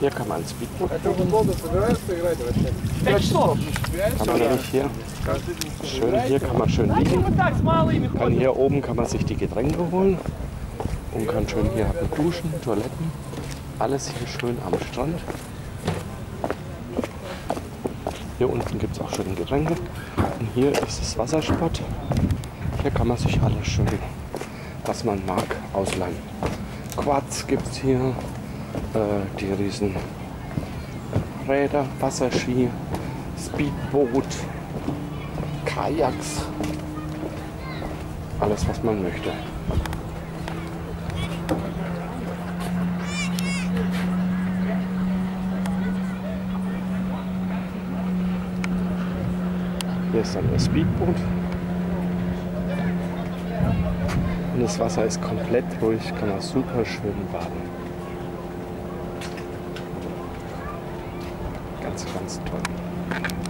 Hier kann man Speedboot Kann man nämlich hier schön, hier kann man schön liegen. Kann hier oben kann man sich die Getränke holen und kann schön hier duschen, Toiletten, alles hier schön am Strand. Hier unten gibt es auch schöne Getränke. Und hier ist das Wassersport. Hier kann man sich alles schön, was man mag, ausleihen. Quarz gibt es hier, äh, die riesen Räder, Wasserski, Speedboot, Kajaks, alles was man möchte. Hier ist dann das Speedboot. Und das Wasser ist komplett ruhig, kann man super schön baden. Ganz, toll.